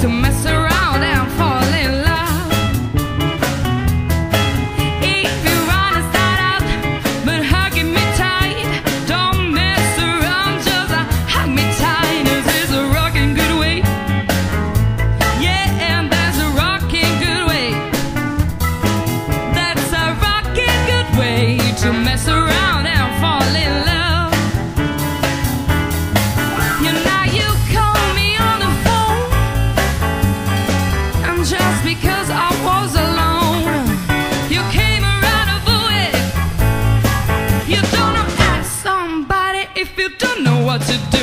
to mess around. What to